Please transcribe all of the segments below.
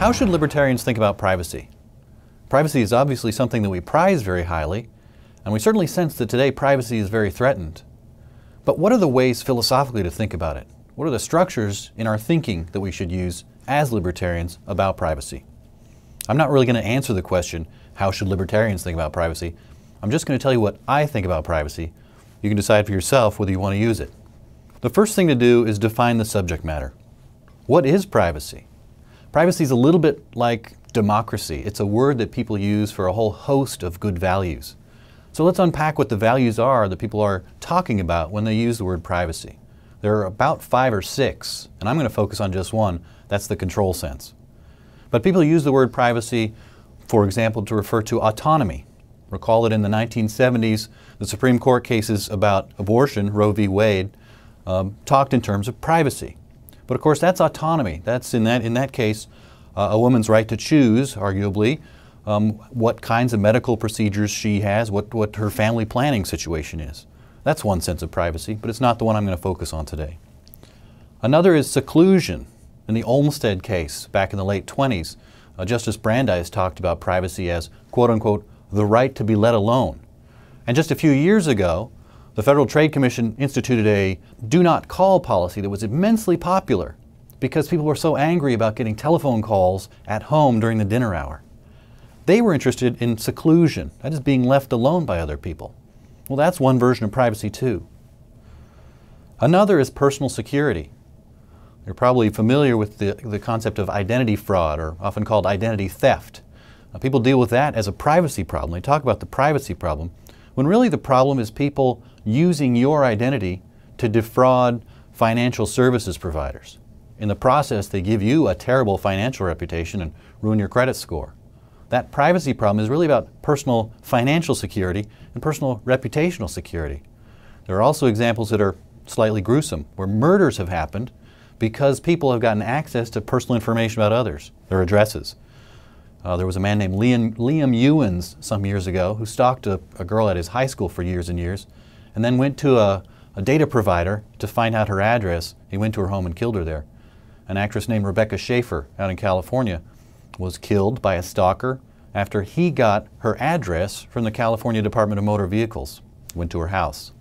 How should libertarians think about privacy? Privacy is obviously something that we prize very highly, and we certainly sense that today privacy is very threatened. But what are the ways philosophically to think about it? What are the structures in our thinking that we should use as libertarians about privacy? I'm not really going to answer the question, how should libertarians think about privacy? I'm just going to tell you what I think about privacy. You can decide for yourself whether you want to use it. The first thing to do is define the subject matter. What is privacy? Privacy is a little bit like democracy. It's a word that people use for a whole host of good values. So let's unpack what the values are that people are talking about when they use the word privacy. There are about five or six, and I'm going to focus on just one. That's the control sense. But people use the word privacy, for example, to refer to autonomy. Recall that in the 1970s, the Supreme Court cases about abortion, Roe v. Wade, um, talked in terms of privacy. But of course, that's autonomy. That's in that, in that case, uh, a woman's right to choose, arguably, um, what kinds of medical procedures she has, what, what her family planning situation is. That's one sense of privacy, but it's not the one I'm going to focus on today. Another is seclusion. In the Olmstead case back in the late 20s, uh, Justice Brandeis talked about privacy as, quote unquote, the right to be let alone. And just a few years ago, the Federal Trade Commission instituted a do not call policy that was immensely popular because people were so angry about getting telephone calls at home during the dinner hour. They were interested in seclusion, that is being left alone by other people. Well, that's one version of privacy too. Another is personal security. You're probably familiar with the, the concept of identity fraud, or often called identity theft. Now, people deal with that as a privacy problem. They talk about the privacy problem, when really the problem is people using your identity to defraud financial services providers. In the process, they give you a terrible financial reputation and ruin your credit score. That privacy problem is really about personal financial security and personal reputational security. There are also examples that are slightly gruesome, where murders have happened because people have gotten access to personal information about others, their addresses. Uh, there was a man named Liam, Liam Youens some years ago who stalked a, a, girl at his high school for years and years and then went to a, a data provider to find out her address. He went to her home and killed her there. An actress named Rebecca Schaeffer out in California was killed by a stalker after he got her address from the California Department of Motor Vehicles, went to her house.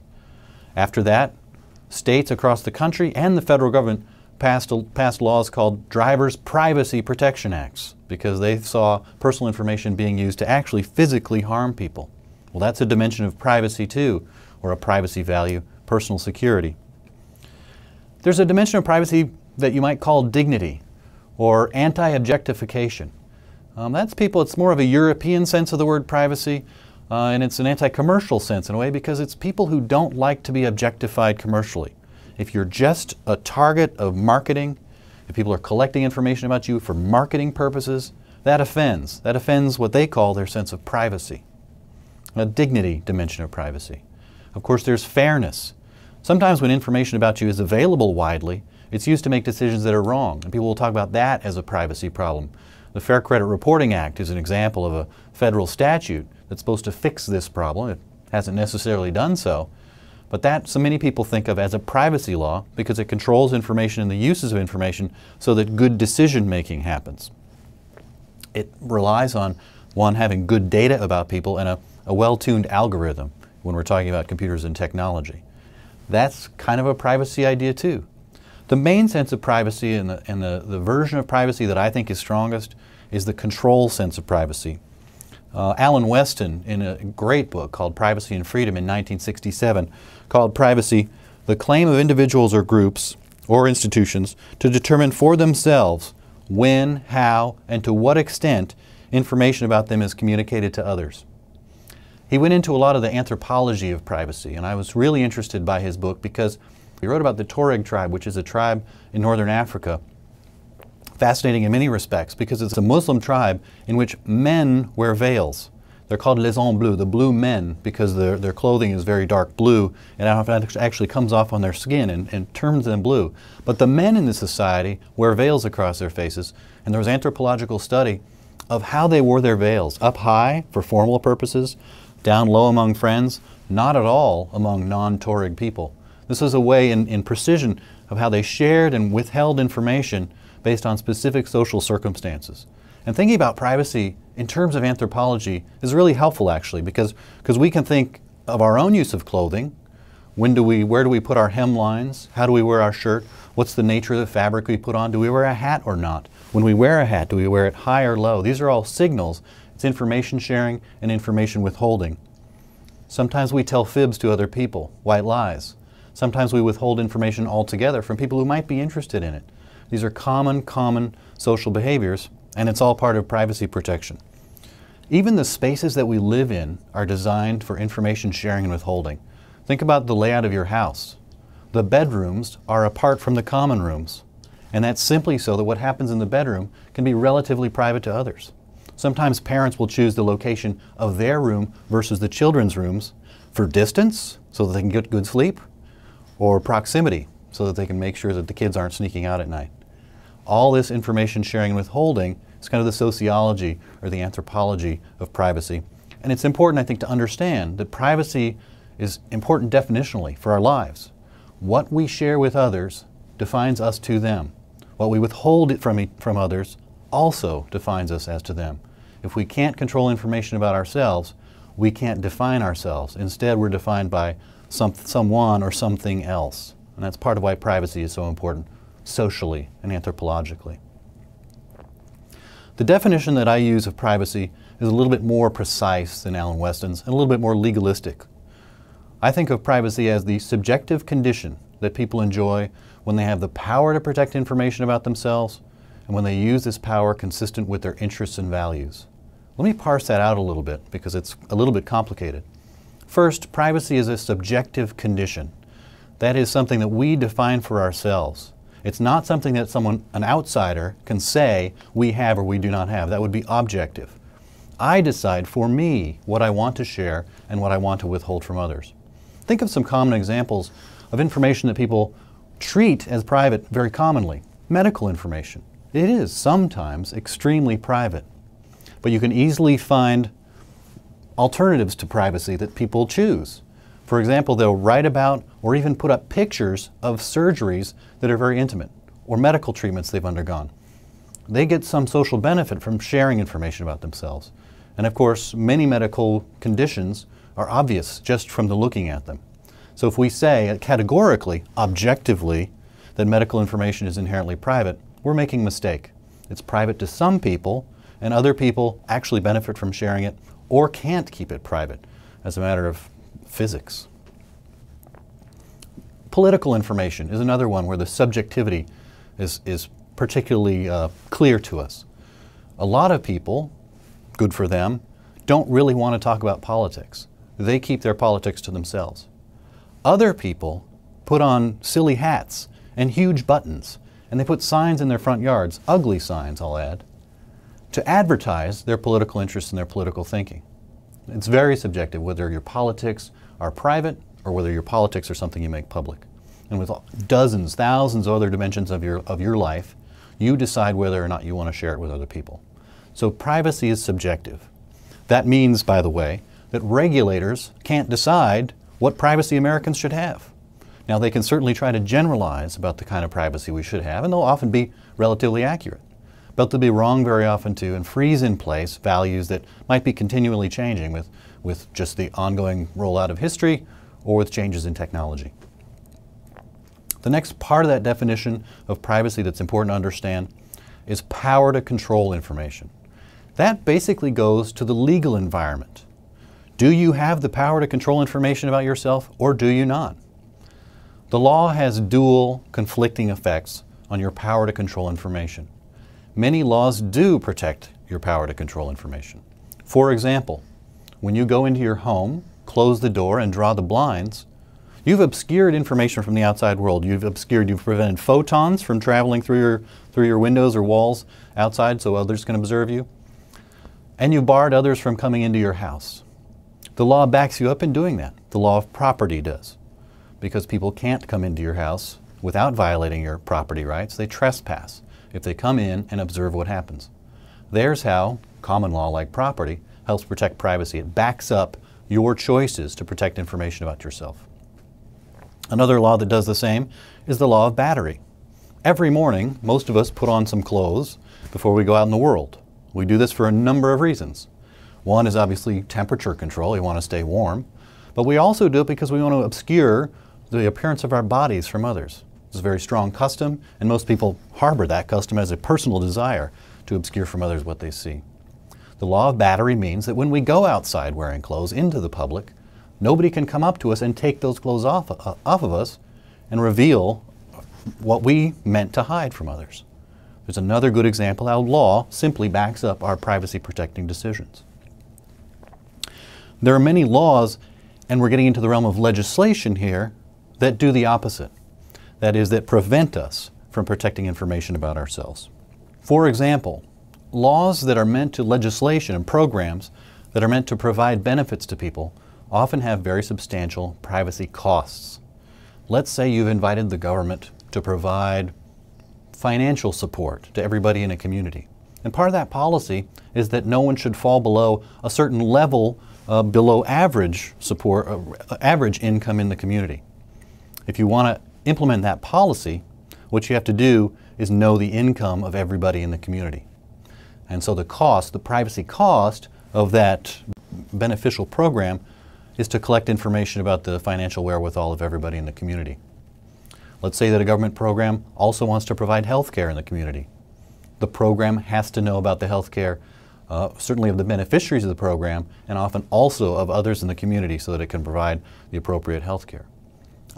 After that, states across the country and the federal government passed, passed laws called Driver's Privacy Protection Acts because they saw personal information being used to actually physically harm people. Well, that's a dimension of privacy too, or a privacy value, personal security. There's a dimension of privacy that you might call dignity or anti-objectification. Um, that's people, it's more of a European sense of the word privacy, uh, and it's an anti-commercial sense in a way because it's people who don't like to be objectified commercially. If you're just a target of marketing, if people are collecting information about you for marketing purposes, that offends. That offends what they call their sense of privacy, a dignity dimension of privacy. Of course, there's fairness. Sometimes when information about you is available widely, it's used to make decisions that are wrong, and people will talk about that as a privacy problem. The Fair Credit Reporting Act is an example of a federal statute that's supposed to fix this problem. It hasn't necessarily done so, but that so many people think of as a privacy law because it controls information and the uses of information so that good decision making happens. It relies on one having good data about people and a, a well-tuned algorithm when we're talking about computers and technology. That's kind of a privacy idea too. The main sense of privacy and, the, and the, the version of privacy that I think is strongest is the control sense of privacy. Uh, Alan Westin, in a great book called Privacy and Freedom in 1967, called Privacy the claim of individuals or groups or institutions to determine for themselves when, how, and to what extent information about them is communicated to others. He went into a lot of the anthropology of privacy, and I was really interested by his book because he wrote about the Tuareg tribe, which is a tribe in northern Africa fascinating in many respects because it's a Muslim tribe in which men wear veils. They're called les hommes bleus, the blue men, because their, their clothing is very dark blue and it actually comes off on their skin and, and turns them blue. But the men in this society wear veils across their faces, and there was anthropological study of how they wore their veils, up high for formal purposes, down low among friends, not at all among non-Tuareg people. This was a way in, in precision of how they shared and withheld information based on specific social circumstances. And thinking about privacy in terms of anthropology is really helpful actually because because we can think of our own use of clothing. When do we where do we put our hemlines? How do we wear our shirt? What's the nature of the fabric we put on? Do we wear a hat or not? When we wear a hat, do we wear it high or low? These are all signals. It's information sharing and information withholding. Sometimes we tell fibs to other people, white lies. Sometimes we withhold information altogether from people who might be interested in it. These are common, common social behaviors, and it's all part of privacy protection. Even the spaces that we live in are designed for information sharing and withholding. Think about the layout of your house. The bedrooms are apart from the common rooms, and that's simply so that what happens in the bedroom can be relatively private to others. Sometimes parents will choose the location of their room versus the children's rooms for distance, so that they can get good sleep, or proximity, so that they can make sure that the kids aren't sneaking out at night. All this information sharing and withholding is kind of the sociology or the anthropology of privacy. And it's important, I think, to understand that privacy is important definitionally for our lives. What we share with others defines us to them. What we withhold from, from others also defines us as to them. If we can't control information about ourselves, we can't define ourselves. Instead, we're defined by some, someone or something else. And that's part of why privacy is so important, socially and anthropologically. The definition that I use of privacy is a little bit more precise than Alan Westin's and a little bit more legalistic. I think of privacy as the subjective condition that people enjoy when they have the power to protect information about themselves and when they use this power consistent with their interests and values. Let me parse that out a little bit because it's a little bit complicated. First, privacy is a subjective condition. That is something that we define for ourselves. It's not something that someone, an outsider, can say we have or we do not have. That would be objective. I decide for me what I want to share and what I want to withhold from others. Think of some common examples of information that people treat as private very commonly. Medical information. It is sometimes extremely private, but you can easily find alternatives to privacy that people choose. For example, they'll write about or even put up pictures of surgeries that are very intimate or medical treatments they've undergone. They get some social benefit from sharing information about themselves. And of course, many medical conditions are obvious just from the looking at them. So if we say categorically, objectively, that medical information is inherently private, we're making a mistake. It's private to some people, and other people actually benefit from sharing it or can't keep it private as a matter of physics. Political information is another one where the subjectivity is, is particularly uh, clear to us. A lot of people, good for them, don't really want to talk about politics. They keep their politics to themselves. Other people put on silly hats and huge buttons, and they put signs in their front yards, ugly signs, I'll add, to advertise their political interests and their political thinking. It's very subjective whether your politics are private or whether your politics are something you make public. And with dozens, thousands of other dimensions of your, of your life, you decide whether or not you want to share it with other people. So privacy is subjective. That means, by the way, that regulators can't decide what privacy Americans should have. Now, they can certainly try to generalize about the kind of privacy we should have, and they'll often be relatively accurate but they'll be wrong very often too and freeze in place values that might be continually changing with, with just the ongoing rollout of history or with changes in technology. The next part of that definition of privacy that's important to understand is power to control information. That basically goes to the legal environment. Do you have the power to control information about yourself or do you not? The law has dual conflicting effects on your power to control information many laws do protect your power to control information. For example, when you go into your home, close the door, and draw the blinds, you've obscured information from the outside world. You've obscured, you've prevented photons from traveling through your, through your windows or walls outside so others can observe you. And you've barred others from coming into your house. The law backs you up in doing that. The law of property does. Because people can't come into your house without violating your property rights, they trespass if they come in and observe what happens. There's how common law like property helps protect privacy. It backs up your choices to protect information about yourself. Another law that does the same is the law of battery. Every morning, most of us put on some clothes before we go out in the world. We do this for a number of reasons. One is obviously temperature control, you want to stay warm, but we also do it because we want to obscure the appearance of our bodies from others. It's a very strong custom, and most people harbor that custom as a personal desire to obscure from others what they see. The law of battery means that when we go outside wearing clothes into the public, nobody can come up to us and take those clothes off, uh, off of us and reveal what we meant to hide from others. There's another good example how law simply backs up our privacy protecting decisions. There are many laws, and we're getting into the realm of legislation here, that do the opposite. That is, that prevent us from protecting information about ourselves. For example, laws that are meant to legislation and programs that are meant to provide benefits to people often have very substantial privacy costs. Let's say you've invited the government to provide financial support to everybody in a community. And part of that policy is that no one should fall below a certain level uh, below average support, uh, average income in the community. If you want to implement that policy, what you have to do is know the income of everybody in the community. And so the cost, the privacy cost of that beneficial program is to collect information about the financial wherewithal of everybody in the community. Let's say that a government program also wants to provide health care in the community. The program has to know about the health care, uh, certainly of the beneficiaries of the program, and often also of others in the community so that it can provide the appropriate health care.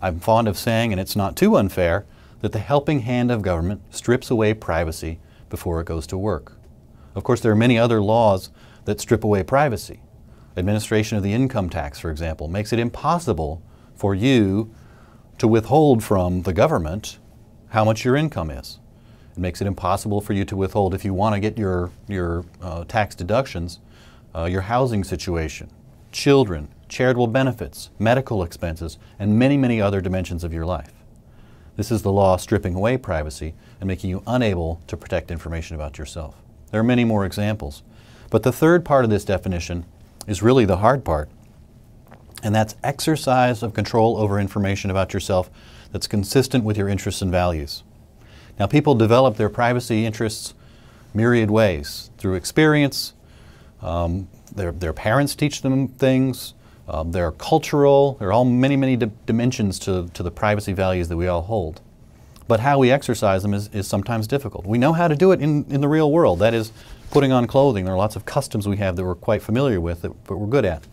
I'm fond of saying, and it's not too unfair, that the helping hand of government strips away privacy before it goes to work. Of course, there are many other laws that strip away privacy. Administration of the income tax, for example, makes it impossible for you to withhold from the government how much your income is. It makes it impossible for you to withhold, if you want to get your, your uh, tax deductions, uh, your housing situation, children, charitable benefits, medical expenses, and many, many other dimensions of your life. This is the law stripping away privacy and making you unable to protect information about yourself. There are many more examples. But the third part of this definition is really the hard part and that's exercise of control over information about yourself that's consistent with your interests and values. Now, people develop their privacy interests myriad ways through experience. Um, their, their parents teach them things. Um, they're cultural. There are all many, many dimensions to, to the privacy values that we all hold. But how we exercise them is, is sometimes difficult. We know how to do it in, in the real world. That is, putting on clothing. There are lots of customs we have that we're quite familiar with that, that we're good at.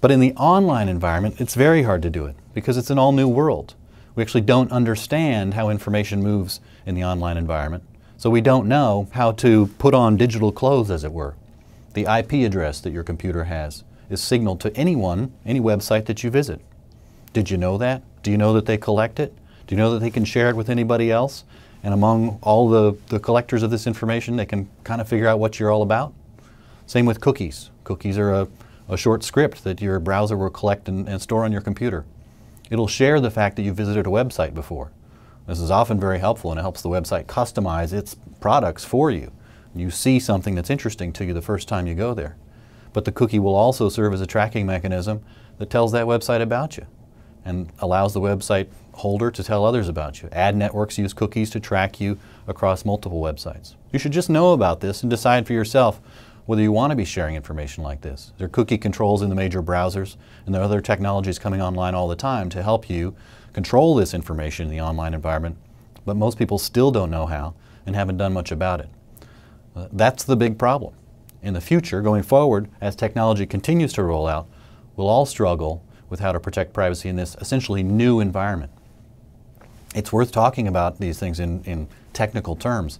But in the online environment, it's very hard to do it because it's an all new world. We actually don't understand how information moves in the online environment. So we don't know how to put on digital clothes, as it were. The IP address that your computer has is signaled to anyone, any website that you visit. Did you know that? Do you know that they collect it? Do you know that they can share it with anybody else? And among all the, the collectors of this information, they can kind of figure out what you're all about? Same with cookies. Cookies are a a short script that your browser will collect and, and store on your computer. It'll share the fact that you visited a website before. This is often very helpful and it helps the website customize its products for you. You see something that's interesting to you the first time you go there. But the cookie will also serve as a tracking mechanism that tells that website about you and allows the website holder to tell others about you. Ad networks use cookies to track you across multiple websites. You should just know about this and decide for yourself whether you want to be sharing information like this. There are cookie controls in the major browsers, and there are other technologies coming online all the time to help you control this information in the online environment, but most people still don't know how and haven't done much about it. Uh, that's the big problem. In the future, going forward, as technology continues to roll out, we'll all struggle with how to protect privacy in this essentially new environment. It's worth talking about these things in, in technical terms.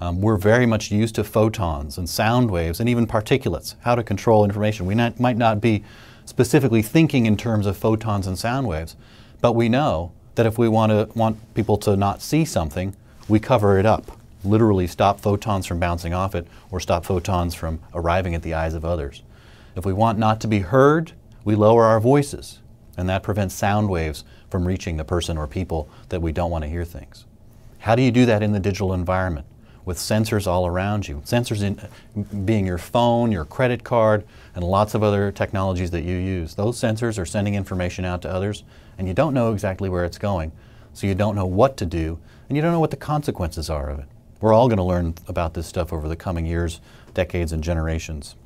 Um, we're very much used to photons and sound waves and even particulates, how to control information. We not, might not be specifically thinking in terms of photons and sound waves, but we know that if we want, to, want people to not see something, we cover it up. Literally stop photons from bouncing off it or stop photons from arriving at the eyes of others. If we want not to be heard, we lower our voices, and that prevents sound waves from reaching the person or people that we don't want to hear things. How do you do that in the digital environment? with sensors all around you. Sensors in, being your phone, your credit card, and lots of other technologies that you use. Those sensors are sending information out to others, and you don't know exactly where it's going. so you don't know what to do and you don't know what the consequences are of it. We're all going to learn about this stuff over the coming years, decades, and generations.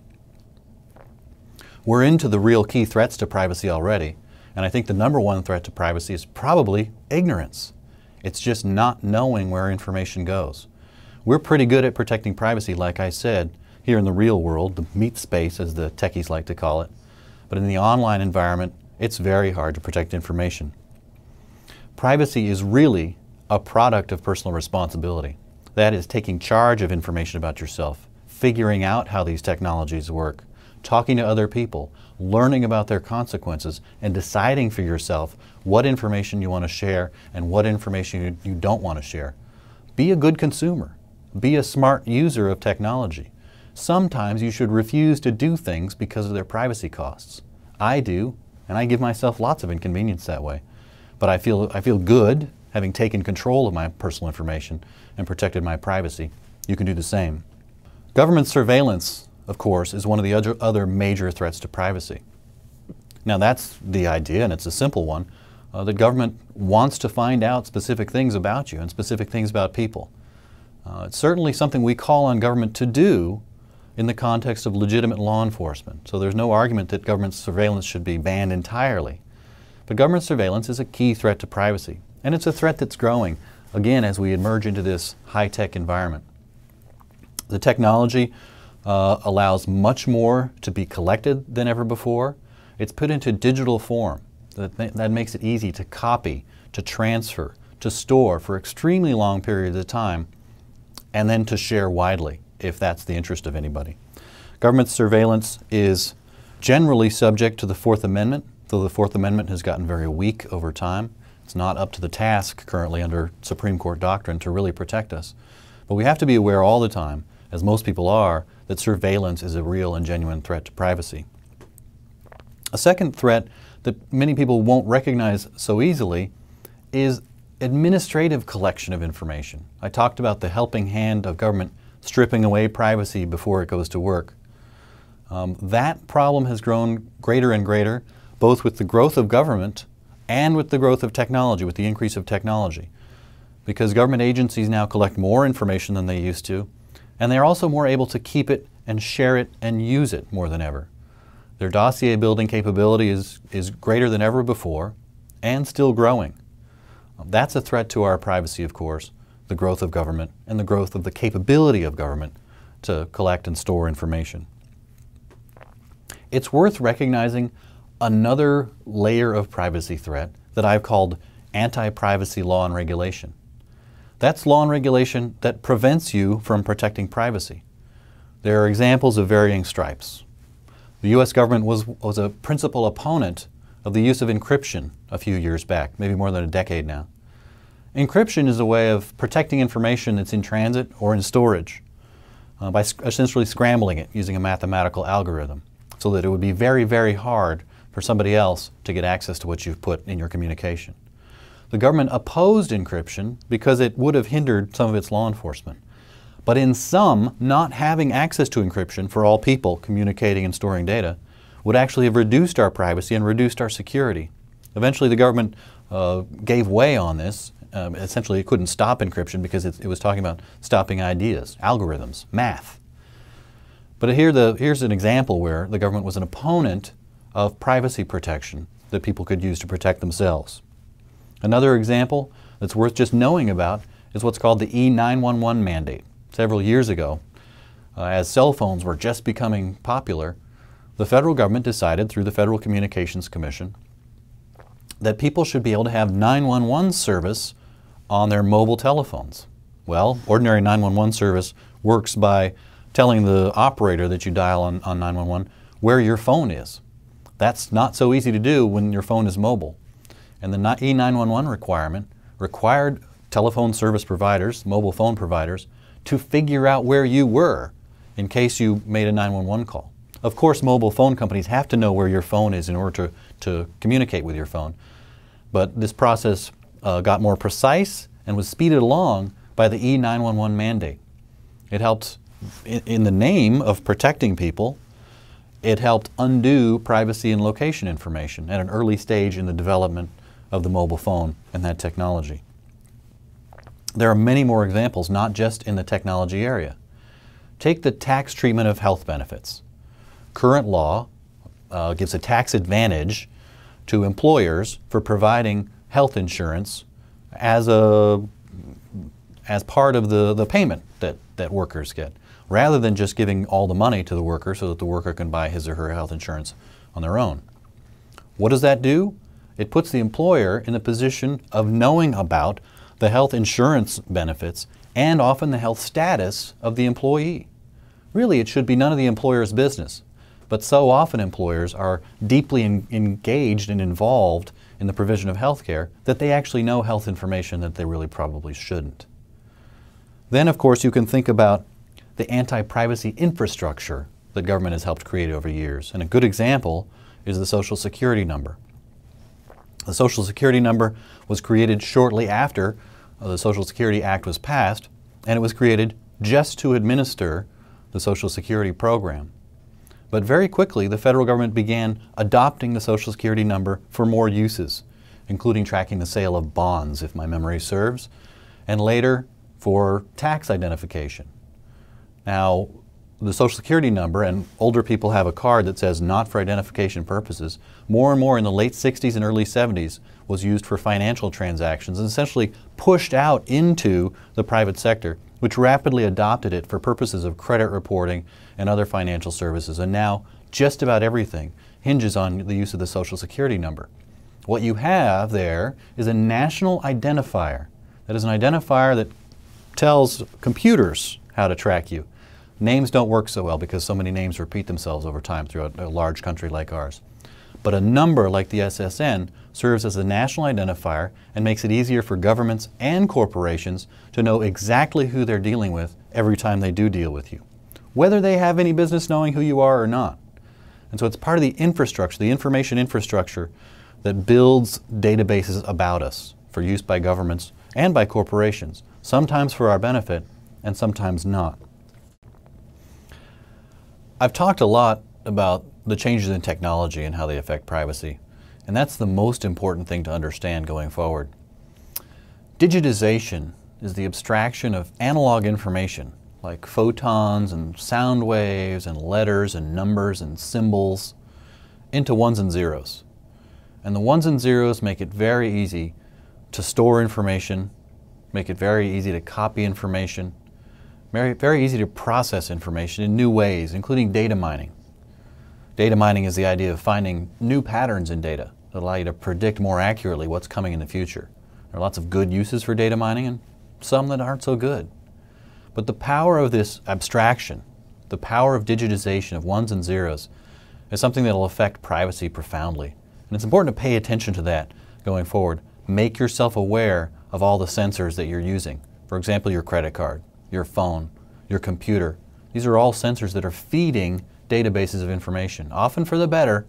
We're into the real key threats to privacy already, and I think the number one threat to privacy is probably ignorance. It's just not knowing where information goes. We're pretty good at protecting privacy, like I said, here in the real world, the meat space, as the techies like to call it. But in the online environment, it's very hard to protect information. Privacy is really a product of personal responsibility. That is taking charge of information about yourself, figuring out how these technologies work, talking to other people, learning about their consequences, and deciding for yourself what information you want to share and what information you, don't want to share. Be a good consumer. Be a smart user of technology. Sometimes you should refuse to do things because of their privacy costs. I do, and I give myself lots of inconvenience that way. But I feel, I feel good having taken control of my personal information and protected my privacy. You can do the same. Government surveillance, of course, is one of the other, major threats to privacy. Now that's the idea, and it's a simple one. Uh, the government wants to find out specific things about you and specific things about people. Uh, it's certainly something we call on government to do in the context of legitimate law enforcement. So there's no argument that government surveillance should be banned entirely. But government surveillance is a key threat to privacy. And it's a threat that's growing, again, as we emerge into this high-tech environment. The technology uh, allows much more to be collected than ever before. It's put into digital form. That, that makes it easy to copy, to transfer, to store for extremely long periods of time, and then to share widely if that's the interest of anybody. Government surveillance is generally subject to the Fourth Amendment, though the Fourth Amendment has gotten very weak over time. It's not up to the task currently under Supreme Court doctrine to really protect us. But we have to be aware all the time, as most people are, that surveillance is a real and genuine threat to privacy. A second threat that many people won't recognize so easily is administrative collection of information. I talked about the helping hand of government stripping away privacy before it goes to work. Um, that problem has grown greater and greater, both with the growth of government and with the growth of technology, with the increase of technology. Because government agencies now collect more information than they used to, and they're also more able to keep it and share it and use it more than ever. Their dossier building capability is, is greater than ever before and still growing. That's a threat to our privacy, of course, the growth of government and the growth of the capability of government to collect and store information. It's worth recognizing another layer of privacy threat that I've called anti-privacy law and regulation. That's law and regulation that prevents you from protecting privacy. There are examples of varying stripes. The U.S. government was, was a principal opponent of the use of encryption a few years back, maybe more than a decade now. Encryption is a way of protecting information that's in transit or in storage uh, by sc essentially scrambling it using a mathematical algorithm so that it would be very, very hard for somebody else to get access to what you've put in your communication. The government opposed encryption because it would have hindered some of its law enforcement. But in some, not having access to encryption for all people communicating and storing data would actually have reduced our privacy and reduced our security. Eventually the government uh, gave way on this. Um, essentially it couldn't stop encryption because it, it was talking about stopping ideas, algorithms, math. But here the, here's an example where the government was an opponent of privacy protection that people could use to protect themselves. Another example that's worth just knowing about is what's called the E911 mandate. Several years ago, uh, as cell phones were just becoming popular, the federal government decided through the Federal Communications Commission that people should be able to have 911 service on their mobile telephones. Well, ordinary 911 service works by telling the operator that you dial on, on 911 where your phone is. That's not so easy to do when your phone is mobile. And the E911 requirement required telephone service providers, mobile phone providers, to figure out where you were in case you made a 911 call. Of course, mobile phone companies have to know where your phone is in order to, to communicate with your phone. But this process uh, got more precise and was speeded along by the E911 mandate. It helped, in, in the name of protecting people, it helped undo privacy and location information at an early stage in the development of the mobile phone and that technology. There are many more examples, not just in the technology area. Take the tax treatment of health benefits. Current law uh, gives a tax advantage to employers for providing health insurance as a as part of the, the payment that, that workers get, rather than just giving all the money to the worker so that the worker can buy his or her health insurance on their own. What does that do? It puts the employer in the position of knowing about the health insurance benefits and often the health status of the employee. Really, it should be none of the employer's business. But so often employers are deeply engaged and involved in the provision of health care that they actually know health information that they really probably shouldn't. Then, of course, you can think about the anti-privacy infrastructure that government has helped create over years. And a good example is the Social Security number. The Social Security number was created shortly after uh, the Social Security Act was passed, and it was created just to administer the Social Security program. But very quickly, the federal government began adopting the Social Security number for more uses, including tracking the sale of bonds, if my memory serves, and later for tax identification. Now, the Social Security number, and older people have a card that says not for identification purposes, more and more in the late 60s and early 70s was used for financial transactions and essentially pushed out into the private sector, which rapidly adopted it for purposes of credit reporting and other financial services. And now just about everything hinges on the use of the Social Security number. What you have there is a national identifier. That is an identifier that tells computers how to track you. Names don't work so well because so many names repeat themselves over time throughout a large country like ours. But a number like the SSN serves as a national identifier and makes it easier for governments and corporations to know exactly who they're dealing with every time they do deal with you, whether they have any business knowing who you are or not. And so it's part of the infrastructure, the information infrastructure that builds databases about us for use by governments and by corporations, sometimes for our benefit and sometimes not. I've talked a lot about the changes in technology and how they affect privacy, and that's the most important thing to understand going forward. Digitization is the abstraction of analog information like photons and sound waves and letters and numbers and symbols into ones and zeros. And the ones and zeros make it very easy to store information, make it very easy to copy information, very, very easy to process information in new ways, including data mining. Data mining is the idea of finding new patterns in data that allow you to predict more accurately what's coming in the future. There are lots of good uses for data mining and some that aren't so good. But the power of this abstraction, the power of digitization of ones and zeros, is something that will affect privacy profoundly. And it's important to pay attention to that going forward. Make yourself aware of all the sensors that you're using. For example, your credit card your phone, your computer. These are all sensors that are feeding databases of information, often for the better,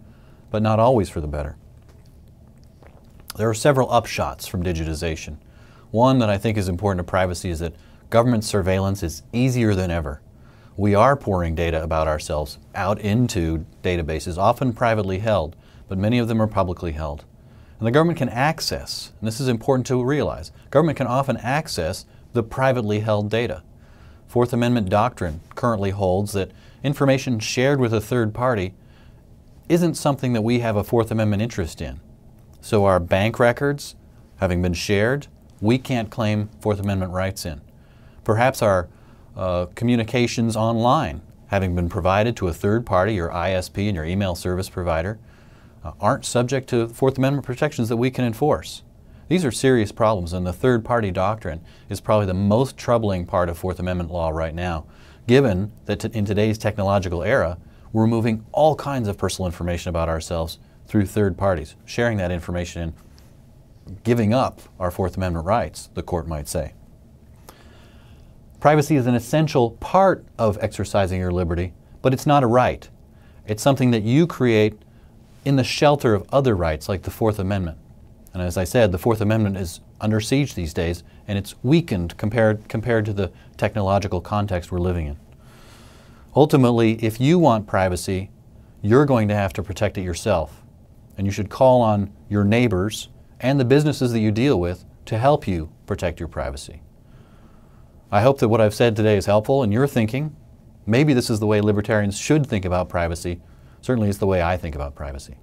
but not always for the better. There are several upshots from digitization. One that I think is important to privacy is that government surveillance is easier than ever. We are pouring data about ourselves out into databases, often privately held, but many of them are publicly held. And the government can access, and this is important to realize, government can often access the privately held data. Fourth Amendment doctrine currently holds that information shared with a third party isn't something that we have a Fourth Amendment interest in. So our bank records, having been shared, we can't claim Fourth Amendment rights in. Perhaps our uh, communications online, having been provided to a third party, your ISP and your email service provider, uh, aren't subject to Fourth Amendment protections that we can enforce. These are serious problems, and the third party doctrine is probably the most troubling part of Fourth Amendment law right now, given that in today's technological era, we're moving all kinds of personal information about ourselves through third parties, sharing that information and giving up our Fourth Amendment rights, the court might say. Privacy is an essential part of exercising your liberty, but it's not a right. It's something that you create in the shelter of other rights, like the Fourth Amendment. And as I said, the Fourth Amendment is under siege these days, and it's weakened compared, compared to the technological context we're living in. Ultimately, if you want privacy, you're going to have to protect it yourself. And you should call on your neighbors and the businesses that you deal with to help you protect your privacy. I hope that what I've said today is helpful in your thinking. Maybe this is the way libertarians should think about privacy. Certainly it's the way I think about privacy.